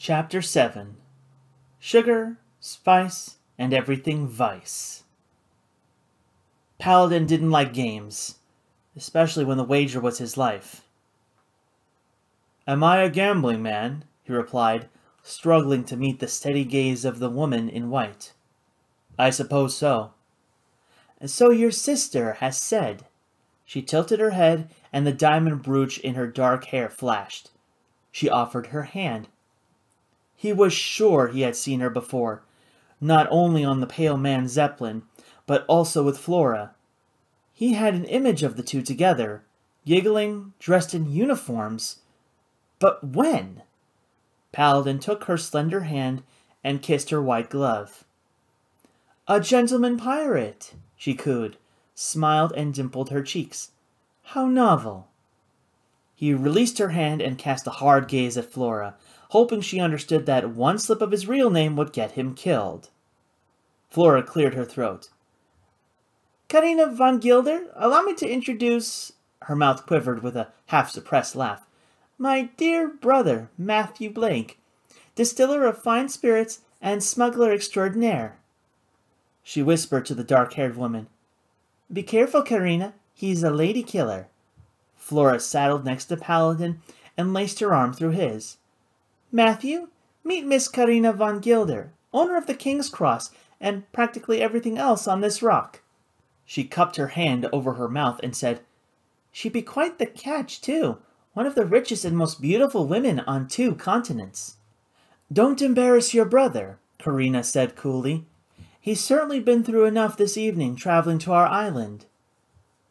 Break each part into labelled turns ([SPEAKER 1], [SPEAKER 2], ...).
[SPEAKER 1] Chapter 7 Sugar, Spice, and Everything Vice. Paladin didn't like games, especially when the wager was his life. Am I a gambling man? he replied, struggling to meet the steady gaze of the woman in white. I suppose so. And so your sister has said. She tilted her head, and the diamond brooch in her dark hair flashed. She offered her hand. He was sure he had seen her before, not only on the pale man Zeppelin, but also with Flora. He had an image of the two together, giggling, dressed in uniforms. But when? Paladin took her slender hand and kissed her white glove. A gentleman pirate, she cooed, smiled and dimpled her cheeks. How novel. He released her hand and cast a hard gaze at Flora, hoping she understood that one slip of his real name would get him killed. Flora cleared her throat. Karina von Gilder, allow me to introduce. Her mouth quivered with a half suppressed laugh. My dear brother, Matthew Blake, distiller of fine spirits and smuggler extraordinaire. She whispered to the dark haired woman. Be careful, Karina. He's a lady killer. Flora saddled next to Paladin and laced her arm through his. Matthew, meet Miss Karina von Gilder, owner of the King's Cross and practically everything else on this rock. She cupped her hand over her mouth and said, She'd be quite the catch, too. One of the richest and most beautiful women on two continents. Don't embarrass your brother, Karina said coolly. He's certainly been through enough this evening traveling to our island.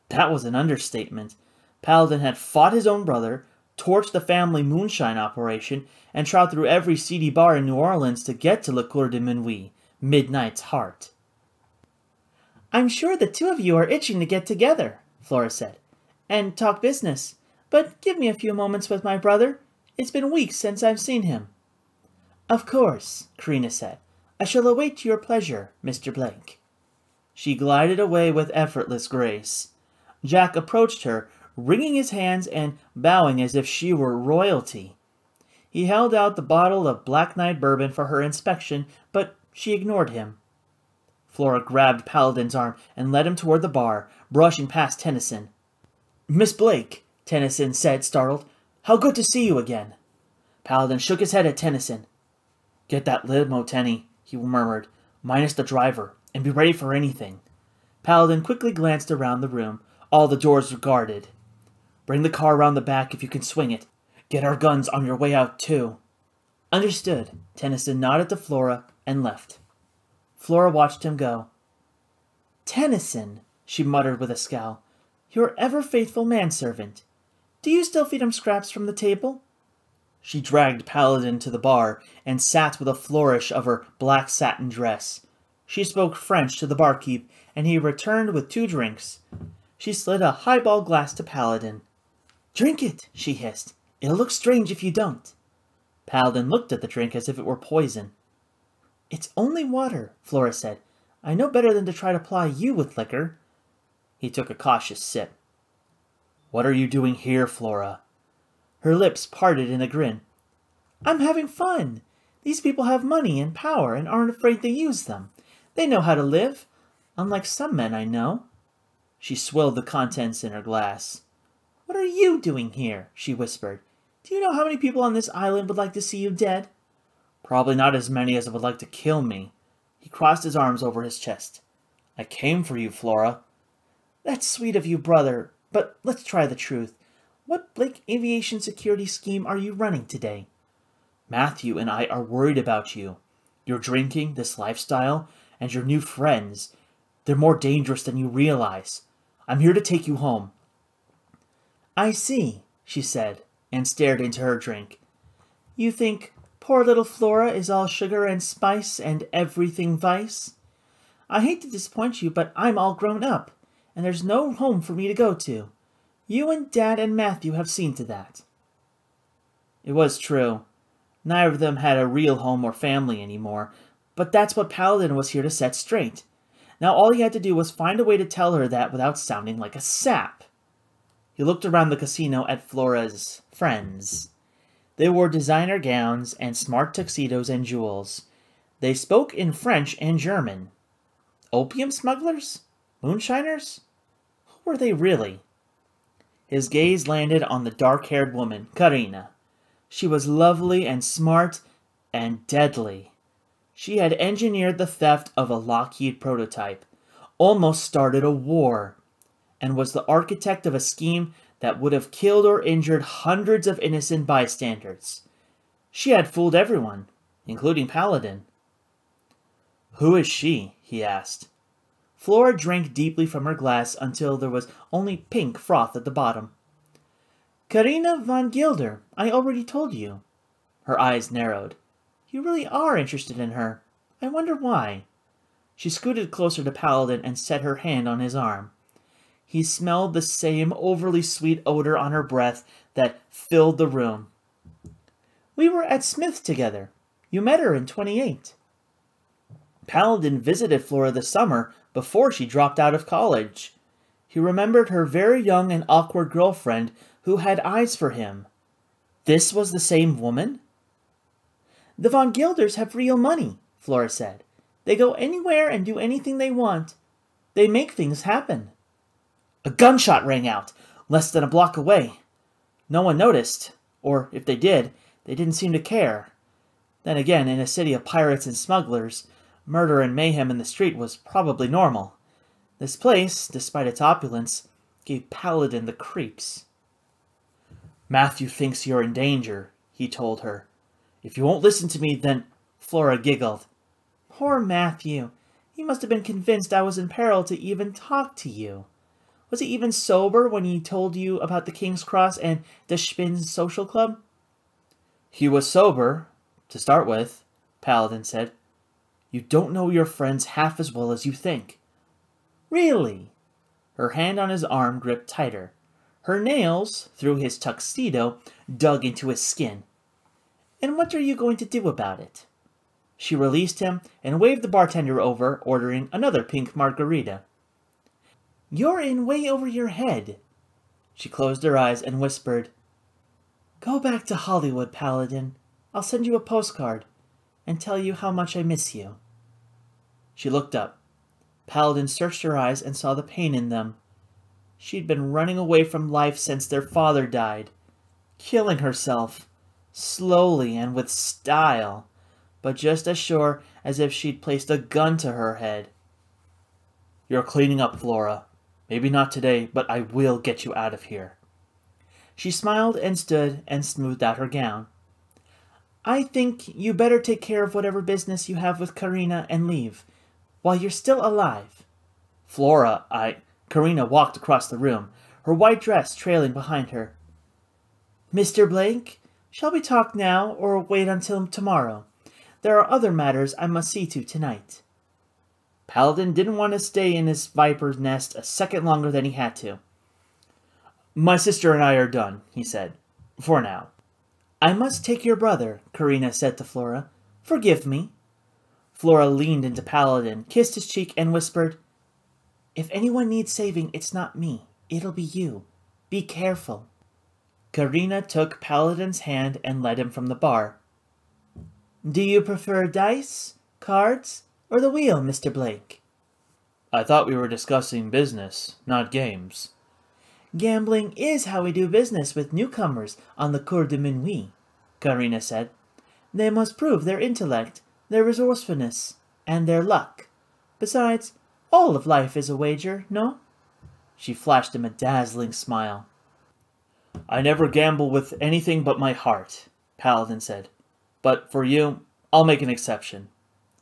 [SPEAKER 1] That was an understatement. Paladin had fought his own brother, torched the family moonshine operation, and trot through every seedy bar in New Orleans to get to Le Coeur de Minuit, Midnight's heart. I'm sure the two of you are itching to get together, Flora said, and talk business. But give me a few moments with my brother. It's been weeks since I've seen him. Of course, Karina said. I shall await your pleasure, Mr. Blake. She glided away with effortless grace. Jack approached her, wringing his hands and bowing as if she were royalty. He held out the bottle of Black Knight bourbon for her inspection, but she ignored him. Flora grabbed Paladin's arm and led him toward the bar, brushing past Tennyson. Miss Blake, Tennyson said, startled. How good to see you again. Paladin shook his head at Tennyson. Get that limo, Tenny, he murmured, minus the driver, and be ready for anything. Paladin quickly glanced around the room. All the doors were guarded. Bring the car around the back if you can swing it. Get our guns on your way out, too. Understood. Tennyson nodded to Flora and left. Flora watched him go. Tennyson, she muttered with a scowl, your ever faithful manservant. Do you still feed him scraps from the table? She dragged Paladin to the bar and sat with a flourish of her black satin dress. She spoke French to the barkeep, and he returned with two drinks. She slid a highball glass to Paladin. Drink it, she hissed. It'll look strange if you don't. Paladin looked at the drink as if it were poison. It's only water, Flora said. I know better than to try to ply you with liquor. He took a cautious sip. What are you doing here, Flora? Her lips parted in a grin. I'm having fun. These people have money and power and aren't afraid to use them. They know how to live, unlike some men I know. She swilled the contents in her glass. What are you doing here? she whispered. Do you know how many people on this island would like to see you dead? Probably not as many as would like to kill me. He crossed his arms over his chest. I came for you, Flora. That's sweet of you, brother, but let's try the truth. What Blake aviation security scheme are you running today? Matthew and I are worried about you. Your drinking, this lifestyle, and your new friends. They're more dangerous than you realize. I'm here to take you home. I see, she said, and stared into her drink. You think poor little Flora is all sugar and spice and everything vice? I hate to disappoint you, but I'm all grown up, and there's no home for me to go to. You and Dad and Matthew have seen to that. It was true. Neither of them had a real home or family anymore, but that's what Paladin was here to set straight. Now all he had to do was find a way to tell her that without sounding like a sap. He looked around the casino at Flora's friends. They wore designer gowns and smart tuxedos and jewels. They spoke in French and German. Opium smugglers? Moonshiners? Who were they really? His gaze landed on the dark haired woman, Karina. She was lovely and smart and deadly. She had engineered the theft of a Lockheed prototype, almost started a war, and was the architect of a scheme that would have killed or injured hundreds of innocent bystanders. She had fooled everyone, including Paladin. Who is she? he asked. Flora drank deeply from her glass until there was only pink froth at the bottom. Karina von Gilder, I already told you. Her eyes narrowed. You really are interested in her. I wonder why. She scooted closer to Paladin and set her hand on his arm. He smelled the same overly sweet odor on her breath that filled the room. We were at Smith together. You met her in 28. Paladin visited Flora this summer before she dropped out of college. He remembered her very young and awkward girlfriend who had eyes for him. This was the same woman? The Von Gilders have real money, Flora said. They go anywhere and do anything they want. They make things happen. A gunshot rang out, less than a block away. No one noticed, or if they did, they didn't seem to care. Then again, in a city of pirates and smugglers, murder and mayhem in the street was probably normal. This place, despite its opulence, gave Paladin the creeps. Matthew thinks you're in danger, he told her. If you won't listen to me, then... Flora giggled. Poor Matthew. He must have been convinced I was in peril to even talk to you. Was he even sober when he told you about the King's Cross and the Spins Social Club? He was sober, to start with, Paladin said. You don't know your friends half as well as you think. Really? Her hand on his arm gripped tighter. Her nails, through his tuxedo, dug into his skin. And what are you going to do about it? She released him and waved the bartender over, ordering another pink margarita. You're in way over your head. She closed her eyes and whispered, Go back to Hollywood, Paladin. I'll send you a postcard and tell you how much I miss you. She looked up. Paladin searched her eyes and saw the pain in them. She'd been running away from life since their father died, killing herself, slowly and with style, but just as sure as if she'd placed a gun to her head. You're cleaning up, Flora, Maybe not today, but I will get you out of here. She smiled and stood and smoothed out her gown. I think you better take care of whatever business you have with Karina and leave, while you're still alive. Flora, I... Karina walked across the room, her white dress trailing behind her. Mr. Blake, shall we talk now or wait until tomorrow? There are other matters I must see to tonight. Paladin didn't want to stay in his viper's nest a second longer than he had to. My sister and I are done, he said. For now. I must take your brother, Karina said to Flora. Forgive me. Flora leaned into Paladin, kissed his cheek, and whispered, If anyone needs saving, it's not me. It'll be you. Be careful. Karina took Paladin's hand and led him from the bar. Do you prefer dice, cards, or the wheel, Mr. Blake?
[SPEAKER 2] I thought we were discussing business, not games.
[SPEAKER 1] Gambling is how we do business with newcomers on the Cour de Minuit, Karina said. They must prove their intellect, their resourcefulness, and their luck. Besides, all of life is a wager, no? She flashed him a dazzling smile.
[SPEAKER 2] I never gamble with anything but my heart, Paladin said. But for you, I'll make an exception.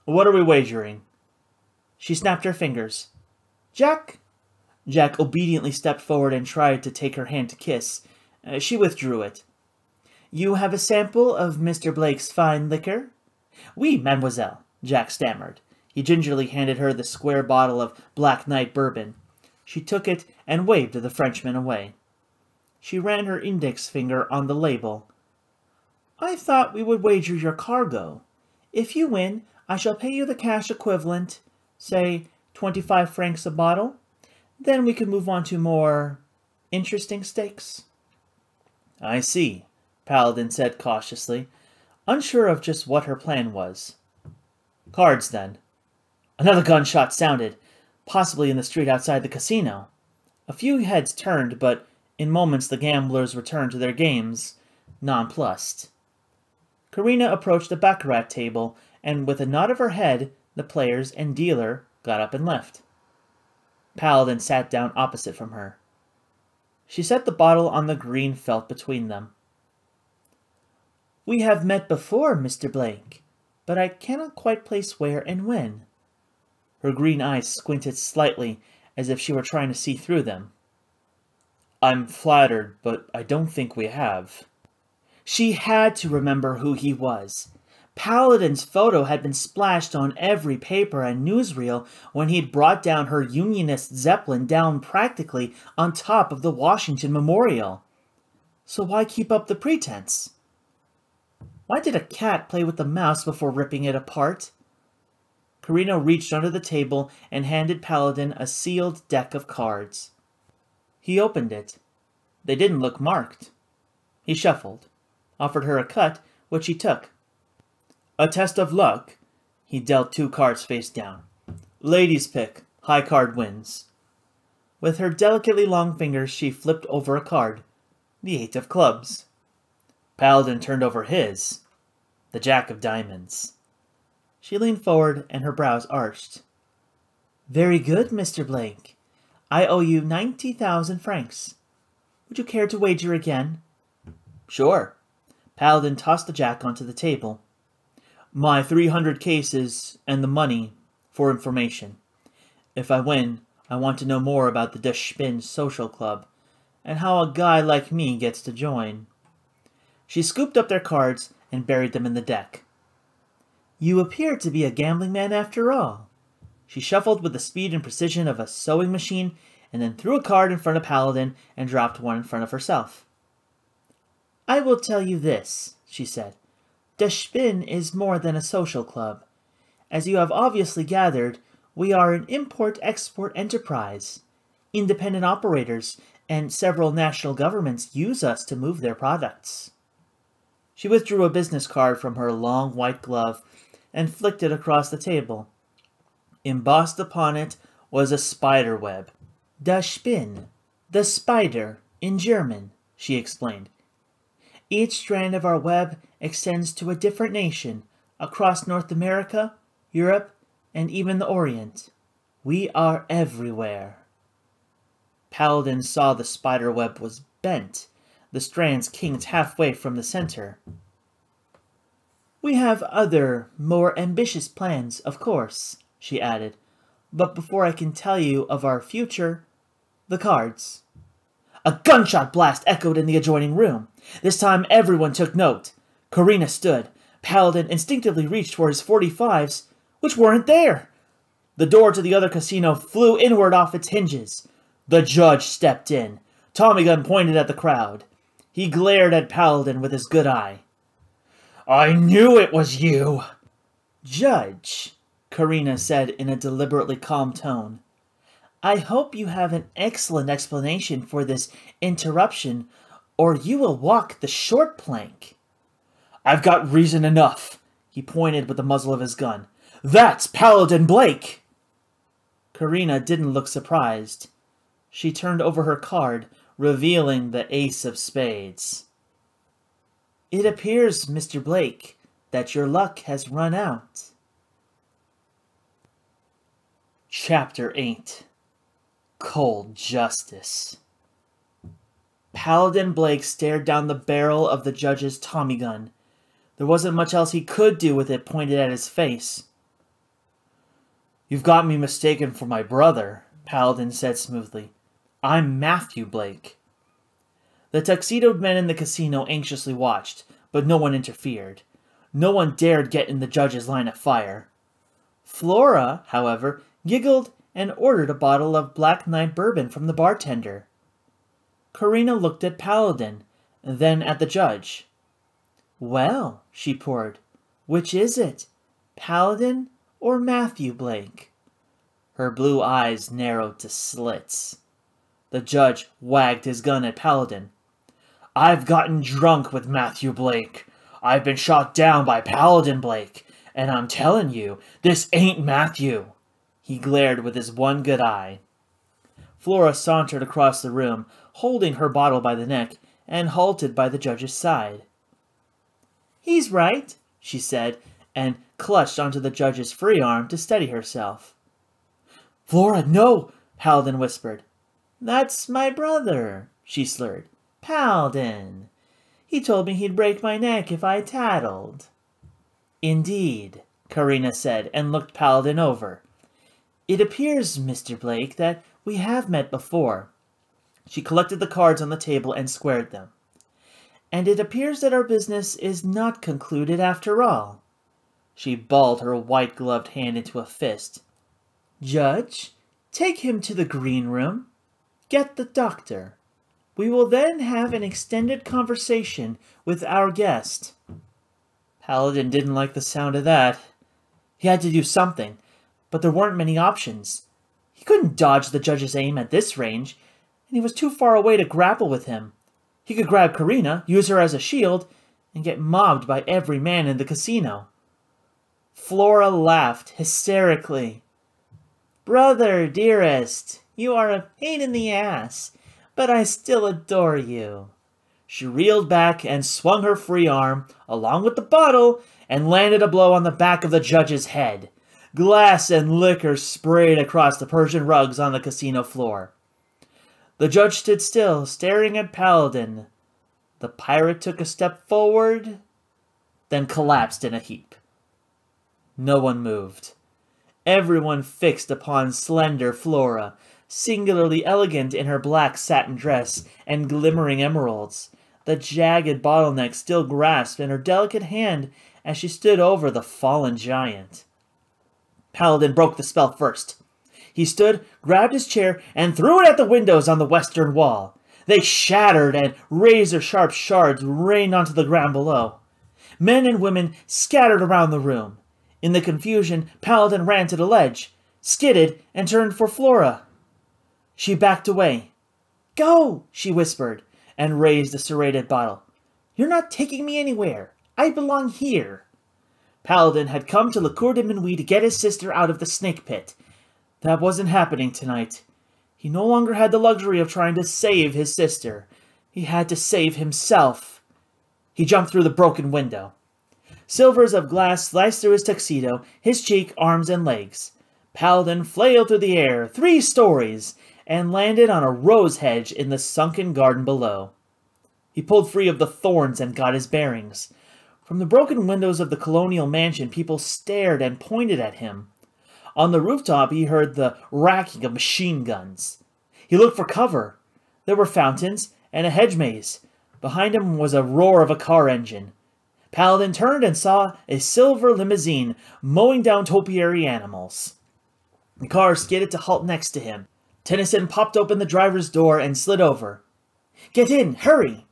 [SPEAKER 2] What are we wagering?
[SPEAKER 1] She snapped her fingers. Jack? Jack obediently stepped forward and tried to take her hand to kiss. Uh, she withdrew it. You have a sample of Mr. Blake's fine liquor? Oui, mademoiselle, Jack stammered. He gingerly handed her the square bottle of Black Knight bourbon. She took it and waved the Frenchman away. She ran her index finger on the label. I thought we would wager your cargo. If you win, I shall pay you the cash equivalent, say 25 francs a bottle. Then we can move on to more interesting stakes.
[SPEAKER 2] I see,
[SPEAKER 1] Paladin said cautiously, unsure of just what her plan was. Cards, then. Another gunshot sounded, possibly in the street outside the casino. A few heads turned, but in moments the gamblers returned to their games, nonplussed. Karina approached the baccarat table, and with a nod of her head, the players and dealer got up and left. Paladin sat down opposite from her. She set the bottle on the green felt between them. We have met before, Mr. Blake, but I cannot quite place where and when. Her green eyes squinted slightly, as if she were trying to see through them. I'm flattered, but I don't think we have. She had to remember who he was. Paladin's photo had been splashed on every paper and newsreel when he'd brought down her Unionist Zeppelin down practically on top of the Washington Memorial. So why keep up the pretense? Why did a cat play with the mouse before ripping it apart? Karina reached under the table and handed Paladin a sealed deck of cards. He opened it. They didn't look marked. He shuffled, offered her a cut, which she took. A test of luck. He dealt two cards face down. Ladies pick. High card wins. With her delicately long fingers, she flipped over a card. The eight of clubs. Paladin turned over his. The jack of diamonds. She leaned forward and her brows arched. Very good, Mr. Blake. I owe you ninety thousand francs. Would you care to wager again? Sure. Paladin tossed the jack onto the table my 300 cases and the money for information. If I win, I want to know more about the Die Spinne Social Club and how a guy like me gets to join. She scooped up their cards and buried them in the deck. You appear to be a gambling man after all. She shuffled with the speed and precision of a sewing machine and then threw a card in front of Paladin and dropped one in front of herself. I will tell you this, she said. Die Spinne is more than a social club. As you have obviously gathered, we are an import-export enterprise. Independent operators and several national governments use us to move their products. She withdrew a business card from her long white glove and flicked it across the table. Embossed upon it was a spider web. Die Spinne, the spider, in German, she explained. Each strand of our web extends to a different nation across North America, Europe, and even the Orient. We are everywhere. Paladin saw the spider web was bent, the strands kinked halfway from the center. We have other, more ambitious plans, of course, she added, but before I can tell you of our future, the cards. A gunshot blast echoed in the adjoining room. This time everyone took note. Karina stood. Paladin instinctively reached for his 45s, which weren't there. The door to the other casino flew inward off its hinges. The judge stepped in. Tommy gun pointed at the crowd. He glared at Paladin with his good eye. I knew it was you! Judge, Karina said in a deliberately calm tone. I hope you have an excellent explanation for this interruption, or you will walk the short plank. I've got reason enough, he pointed with the muzzle of his gun. That's Paladin Blake! Karina didn't look surprised. She turned over her card, revealing the ace of spades. It appears, Mr. Blake, that your luck has run out. Chapter 8 Cold justice. Paladin Blake stared down the barrel of the judge's Tommy gun. There wasn't much else he could do with it pointed at his face. You've got me mistaken for my brother, Paladin said smoothly. I'm Matthew Blake. The tuxedoed men in the casino anxiously watched, but no one interfered. No one dared get in the judge's line of fire. Flora, however, giggled and ordered a bottle of Black Knight bourbon from the bartender. Karina looked at Paladin, then at the judge. Well, she poured, which is it, Paladin or Matthew Blake? Her blue eyes narrowed to slits. The judge wagged his gun at Paladin.
[SPEAKER 2] I've gotten drunk with Matthew Blake. I've been shot down by Paladin Blake. And I'm telling you, this ain't Matthew. He glared with his one good eye. Flora sauntered across the room, holding her bottle by the neck, and halted by the judge's side. He's right, she said, and clutched onto the judge's free arm to steady herself. Flora, no, Paladin whispered.
[SPEAKER 1] That's my brother, she slurred. Paladin. He told me he'd break my neck if I tattled.
[SPEAKER 2] Indeed, Karina said, and looked Paladin over.
[SPEAKER 1] It appears, Mr. Blake, that we have met before. She collected the cards on the table and squared them. And it appears that our business is not concluded after all. She balled her white gloved hand into a fist. Judge, take him to the green room. Get the doctor. We will then have an extended conversation with our guest.
[SPEAKER 2] Paladin didn't like the sound of that. He had to do something, but there weren't many options. He couldn't dodge the judge's aim at this range, and he was too far away to grapple with him. He could grab Karina, use her as a shield, and get mobbed by every man in the casino.
[SPEAKER 1] Flora laughed hysterically. Brother, dearest, you are a pain in the ass, but I still adore you. She reeled back and swung her free arm, along with the bottle, and landed a blow on the back of the judge's head. Glass and liquor sprayed across the Persian rugs on the casino floor. The judge stood still, staring at Paladin. The pirate took a step forward, then collapsed in a heap. No one moved. Everyone fixed upon slender Flora, singularly elegant in her black satin dress and glimmering emeralds, the jagged bottleneck still grasped in her delicate hand as she stood over the fallen giant. Paladin broke the spell first. He stood, grabbed his chair, and threw it at the windows on the western wall. They shattered, and razor sharp shards rained onto the ground below. Men and women scattered around the room. In the confusion, Paladin ran to the ledge, skidded, and turned for Flora. She backed away. Go, she whispered, and raised the serrated bottle. You're not taking me anywhere. I belong here. Paladin had come to La Cour de Minuit to get his sister out of the snake pit. That wasn't happening tonight. He no longer had the luxury of trying to save his sister. He had to save himself. He jumped through the broken window. Silvers of glass sliced through his tuxedo, his cheek, arms, and legs. Paladin flailed through the air three stories and landed on a rose hedge in the sunken garden below. He pulled free of the thorns and got his bearings. From the broken windows of the colonial mansion, people stared and pointed at him. On the rooftop, he heard the racking of machine guns. He looked for cover. There were fountains and a hedge maze. Behind him was a roar of a car engine. Paladin turned and saw a silver limousine mowing down topiary animals. The car skidded to halt next to him. Tennyson popped open the driver's door and slid over. Get in, hurry!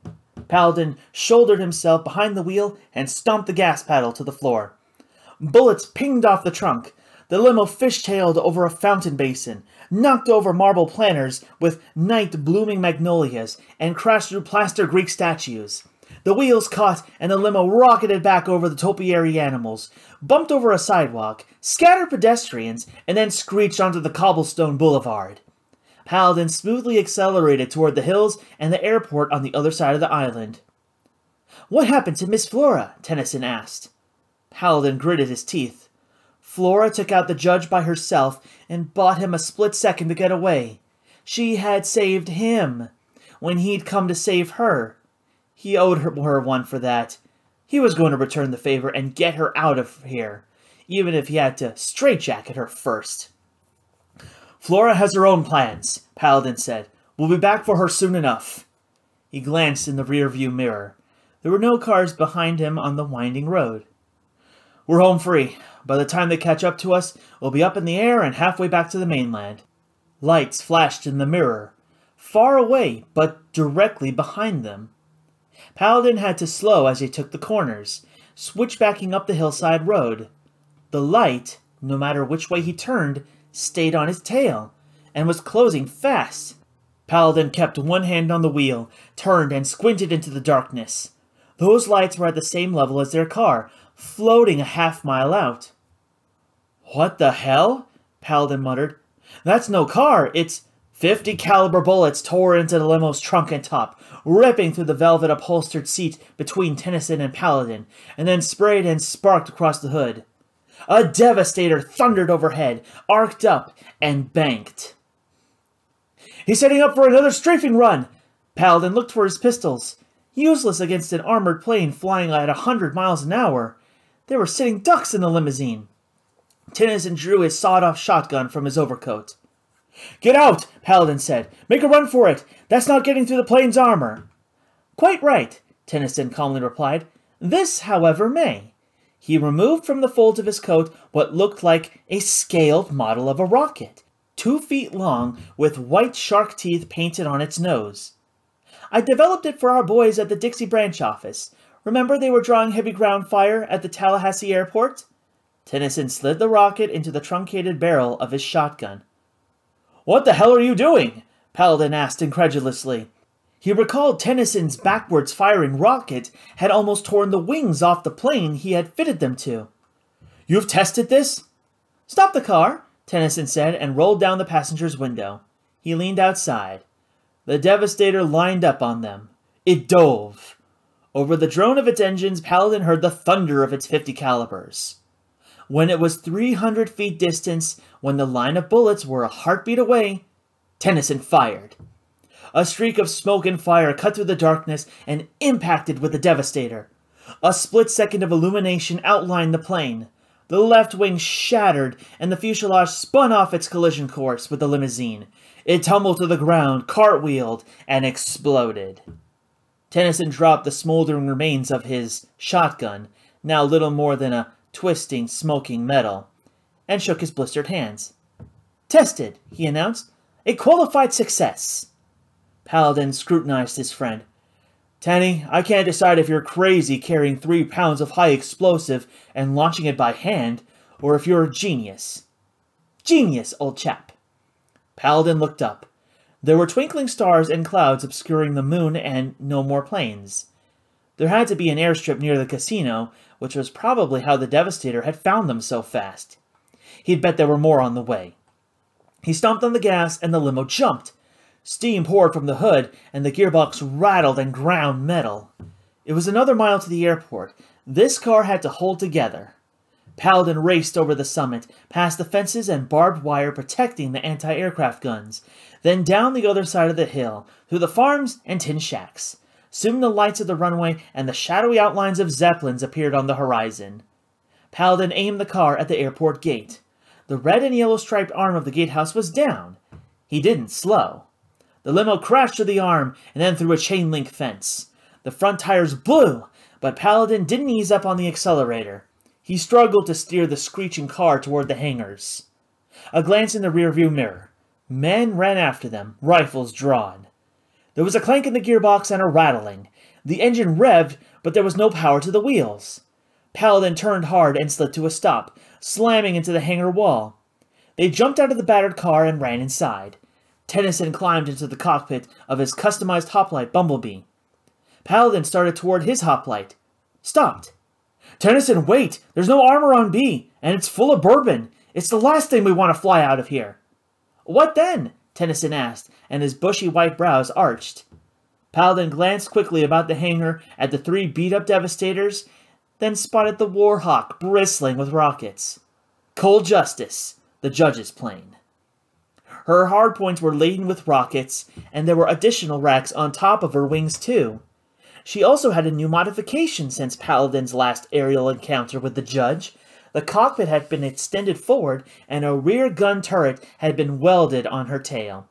[SPEAKER 1] Paladin shouldered himself behind the wheel and stomped the gas pedal to the floor. Bullets pinged off the trunk. The limo fishtailed over a fountain basin, knocked over marble planters with night blooming magnolias, and crashed through plaster Greek statues. The wheels caught, and the limo rocketed back over the topiary animals, bumped over a sidewalk, scattered pedestrians, and then screeched onto the cobblestone boulevard. Paladin smoothly accelerated toward the hills and the airport on the other side of the island. What happened to Miss Flora? Tennyson asked. Paladin gritted his teeth. Flora took out the judge by herself and bought him a split second to get away. She had saved him when he'd come to save her. He owed her, her one for that. He was going to return the favor and get her out of here, even if he had to straitjacket her first. Flora has her own plans, Paladin said. We'll be back for her soon enough. He glanced in the rearview mirror. There were no cars behind him on the winding road. We're home free. By the time they catch up to us, we'll be up in the air and halfway back to the mainland. Lights flashed in the mirror, far away, but directly behind them. Paladin had to slow as he took the corners, switchbacking up the hillside road. The light, no matter which way he turned, stayed on his tail and was closing fast. Paladin kept one hand on the wheel, turned, and squinted into the darkness. Those lights were at the same level as their car, floating a half mile out. What the hell? Paladin muttered. That's no car, it's fifty caliber bullets tore into the limo's trunk and top, ripping through the velvet upholstered seat between Tennyson and Paladin, and then sprayed and sparked across the hood. A devastator thundered overhead, arced up, and banked. He's setting up for another strafing run! Paladin looked for his pistols. Useless against an armored plane flying at a hundred miles an hour. They were sitting ducks in the limousine. Tennyson drew his sawed-off shotgun from his overcoat. Get out, Paladin said. Make a run for it. That's not getting through the plane's armor. Quite right, Tennyson calmly replied. This, however, may. He removed from the folds of his coat what looked like a scaled model of a rocket, two feet long, with white shark teeth painted on its nose. I developed it for our boys at the Dixie branch office. Remember they were drawing heavy ground fire at the Tallahassee airport? Tennyson slid the rocket into the truncated barrel of his shotgun. What the hell are you doing? Paladin asked incredulously. He recalled Tennyson's backwards firing rocket had almost torn the wings off the plane he had fitted them to. You've tested this? Stop the car, Tennyson said and rolled down the passenger's window. He leaned outside. The Devastator lined up on them. It dove. Over the drone of its engines, Paladin heard the thunder of its 50 calibers. When it was 300 feet distance, when the line of bullets were a heartbeat away, Tennyson fired. A streak of smoke and fire cut through the darkness and impacted with the Devastator. A split second of illumination outlined the plane. The left wing shattered, and the fuselage spun off its collision course with the limousine. It tumbled to the ground, cartwheeled, and exploded. Tennyson dropped the smoldering remains of his shotgun, now little more than a twisting, smoking metal, and shook his blistered hands. Tested, he announced. A qualified success. Paladin scrutinized his friend. Tenny, I can't decide if you're crazy carrying three pounds of high explosive and launching it by hand, or if you're a genius. Genius, old chap. Paladin looked up. There were twinkling stars and clouds obscuring the moon and no more planes. There had to be an airstrip near the casino, which was probably how the Devastator had found them so fast. He'd bet there were more on the way. He stomped on the gas and the limo jumped. Steam poured from the hood, and the gearbox rattled and ground metal. It was another mile to the airport. This car had to hold together. Paladin raced over the summit, past the fences and barbed wire protecting the anti-aircraft guns, then down the other side of the hill, through the farms and tin shacks. Soon the lights of the runway and the shadowy outlines of zeppelins appeared on the horizon. Paladin aimed the car at the airport gate. The red and yellow striped arm of the gatehouse was down. He didn't slow. The limo crashed to the arm and then through a chain link fence. The front tires blew, but Paladin didn't ease up on the accelerator. He struggled to steer the screeching car toward the hangars. A glance in the rearview mirror. Men ran after them, rifles drawn. There was a clank in the gearbox and a rattling. The engine revved, but there was no power to the wheels. Paladin turned hard and slid to a stop, slamming into the hangar wall. They jumped out of the battered car and ran inside. Tennyson climbed into the cockpit of his customized hoplite Bumblebee. Paladin started toward his hoplite. Stopped. Tennyson, wait! There's no armor on B, and it's full of bourbon. It's the last thing we want to fly out of here. What then? Tennyson asked, and his bushy white brows arched. Paladin glanced quickly about the hangar at the three beat-up Devastators, then spotted the Warhawk bristling with rockets. Cold Justice, the judge's plane. Her hardpoints were laden with rockets, and there were additional racks on top of her wings, too. She also had a new modification since Paladin's last aerial encounter with the judge. The cockpit had been extended forward, and a rear gun turret had been welded on her tail.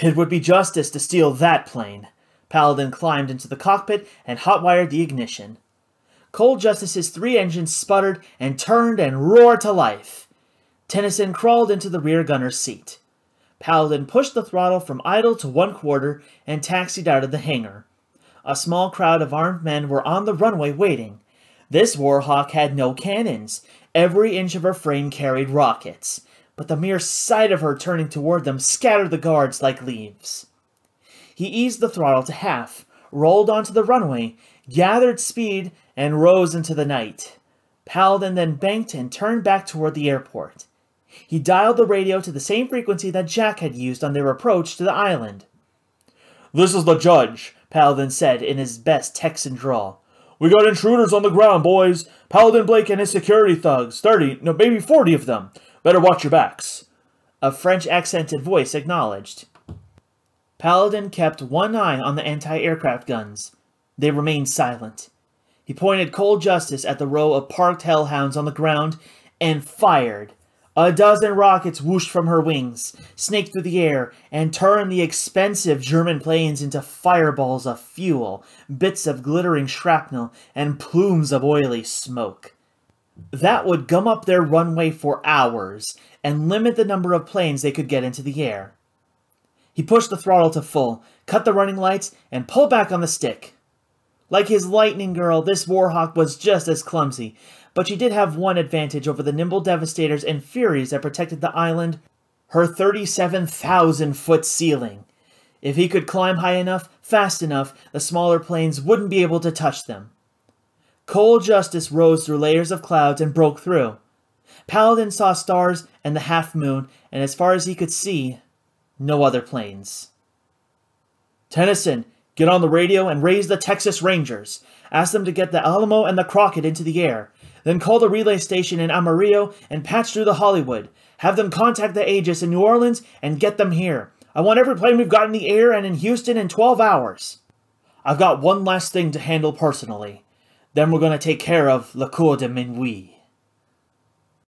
[SPEAKER 1] It would be justice to steal that plane. Paladin climbed into the cockpit and hot-wired the ignition. Cold Justice's three engines sputtered and turned and roared to life. Tennyson crawled into the rear gunner's seat. Paladin pushed the throttle from idle to one quarter and taxied out of the hangar. A small crowd of armed men were on the runway waiting. This Warhawk had no cannons. Every inch of her frame carried rockets. but the mere sight of her turning toward them scattered the guards like leaves. He eased the throttle to half, rolled onto the runway, gathered speed, and rose into the night. Paladin then banked and turned back toward the airport. He dialed the radio to the same frequency that Jack had used on their approach to the island.
[SPEAKER 2] This is the judge, Paladin said in his best Texan drawl. We got intruders on the ground, boys. Paladin Blake and his security thugs. Thirty, no, maybe forty of them. Better watch your backs.
[SPEAKER 1] A French accented voice acknowledged. Paladin kept one eye on the anti aircraft guns. They remained silent. He pointed cold justice at the row of parked hellhounds on the ground and fired. A dozen rockets whooshed from her wings, snaked through the air, and turned the expensive German planes into fireballs of fuel, bits of glittering shrapnel, and plumes of oily smoke. That would gum up their runway for hours and limit the number of planes they could get into the air. He pushed the throttle to full, cut the running lights, and pulled back on the stick. Like his lightning girl, this Warhawk was just as clumsy, but she did have one advantage over the nimble devastators and furies that protected the island her 37,000 foot ceiling. If he could climb high enough, fast enough, the smaller planes wouldn't be able to touch them. Cold justice rose through layers of clouds and broke through. Paladin saw stars and the half moon, and as far as he could see, no other planes. Tennyson, get on the radio and raise the Texas Rangers. Ask them to get the Alamo and the Crockett into the air. Then call the relay station in Amarillo and patch through the Hollywood. Have them contact the Aegis in New Orleans and get them here. I want every plane we've got in the air and in Houston in 12 hours. I've got one last thing to handle personally. Then we're going to take care of La Cour de Minuit.